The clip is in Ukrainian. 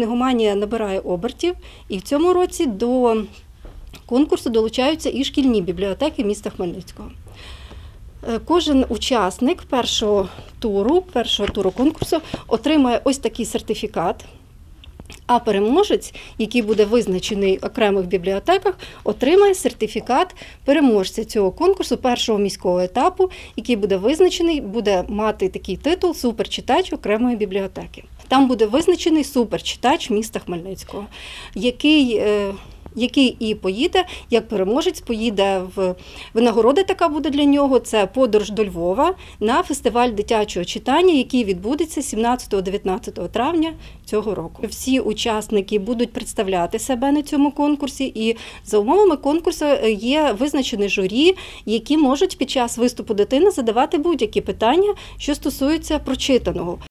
книгоманія набирає обертів, і в цьому році до конкурсу долучаються і шкільні бібліотеки міста Хмельницького. Е, Кожен учасник першого туру, першого туру конкурсу отримає ось такий сертифікат. А переможець, який буде визначений в окремих бібліотеках, отримає сертифікат переможця цього конкурсу першого міського етапу, який буде визначений, буде мати такий титул суперчитач окремої бібліотеки. Там буде визначений суперчитач міста Хмельницького, який е, який і поїде, як переможець, поїде в винагорода така буде для нього. Це подорож до Львова на фестиваль дитячого читання, який відбудеться 17-19 травня цього року. Всі учасники будуть представляти себе на цьому конкурсі, і за умовами конкурсу е, є визначені журі, які можуть під час виступу дитини задавати будь-які питання, що стосуються прочитаного.